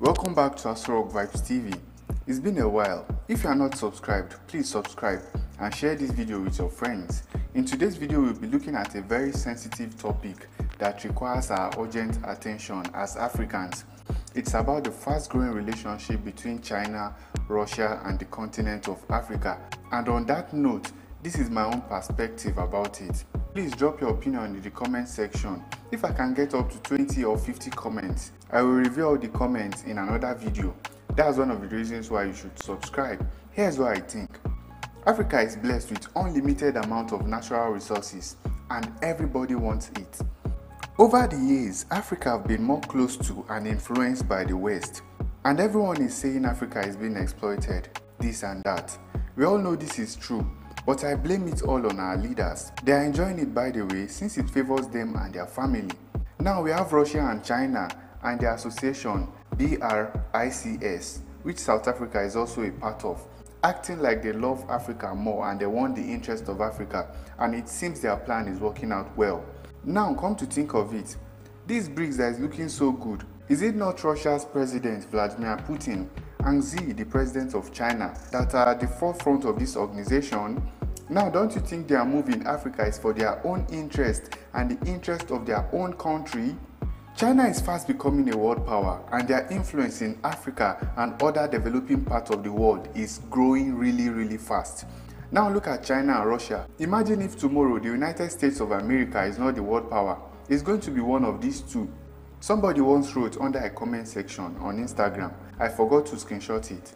Welcome back to Asorock Vibes TV. It's been a while. If you are not subscribed, please subscribe and share this video with your friends. In today's video, we'll be looking at a very sensitive topic that requires our urgent attention as Africans. It's about the fast-growing relationship between China, Russia and the continent of Africa. And on that note, this is my own perspective about it. Please drop your opinion in the comment section. If I can get up to 20 or 50 comments, I will review all the comments in another video. That's one of the reasons why you should subscribe. Here's what I think. Africa is blessed with unlimited amount of natural resources and everybody wants it. Over the years, Africa have been more close to and influenced by the West. And everyone is saying Africa is being exploited, this and that. We all know this is true, but I blame it all on our leaders. They are enjoying it by the way since it favors them and their family. Now we have Russia and China and their association BRICS, which South Africa is also a part of, acting like they love Africa more and they want the interest of Africa and it seems their plan is working out well. Now come to think of it, this BRICS that is looking so good, is it not Russia's president Vladimir Putin and Xi, the president of China, that are at the forefront of this organization? Now don't you think their move in Africa is for their own interest and the interest of their own country? China is fast becoming a world power and their influence in Africa and other developing parts of the world is growing really really fast. Now look at China and Russia. Imagine if tomorrow the United States of America is not the world power. It's going to be one of these two. Somebody once wrote under a comment section on Instagram, I forgot to screenshot it.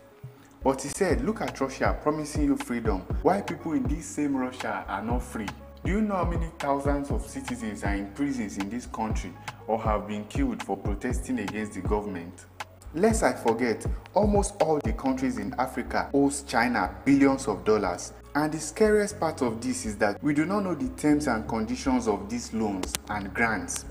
But he said, look at Russia promising you freedom, why people in this same Russia are not free. Do you know how many thousands of citizens are in prisons in this country or have been killed for protesting against the government? Lest I forget, almost all the countries in Africa owes China billions of dollars and the scariest part of this is that we do not know the terms and conditions of these loans and grants.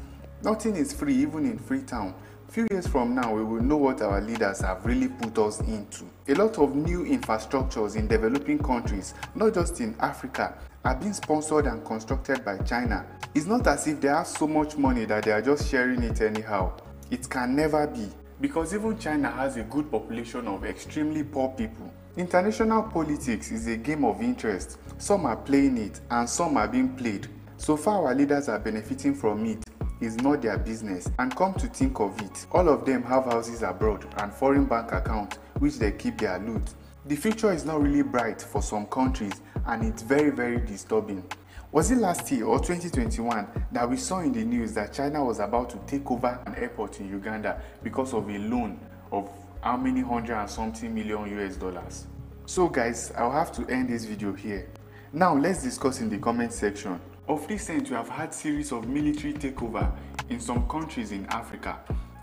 Nothing is free even in Freetown. Few years from now, we will know what our leaders have really put us into. A lot of new infrastructures in developing countries, not just in Africa, are being sponsored and constructed by China. It's not as if they have so much money that they are just sharing it anyhow. It can never be. Because even China has a good population of extremely poor people. International politics is a game of interest. Some are playing it and some are being played. So far our leaders are benefiting from it. It's not their business. And come to think of it, all of them have houses abroad and foreign bank accounts which they keep their loot. The future is not really bright for some countries and it's very very disturbing. Was it last year or 2021 that we saw in the news that China was about to take over an airport in Uganda because of a loan of how many hundred and something million US dollars? So guys, I'll have to end this video here. Now let's discuss in the comment section. Of recent, we have had series of military takeover in some countries in Africa.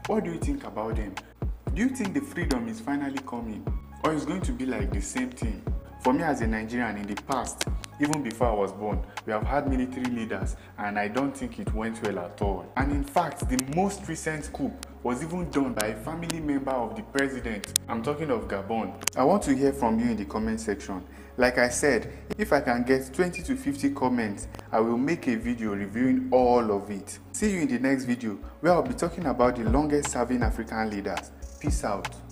What do you think about them? Do you think the freedom is finally coming? Or is going to be like the same thing? For me as a Nigerian in the past, even before I was born, we have had military leaders and I don't think it went well at all. And in fact, the most recent coup was even done by a family member of the president. I'm talking of Gabon. I want to hear from you in the comment section. Like I said, if I can get 20 to 50 comments, I will make a video reviewing all of it. See you in the next video where I'll be talking about the longest serving African leaders. Peace out.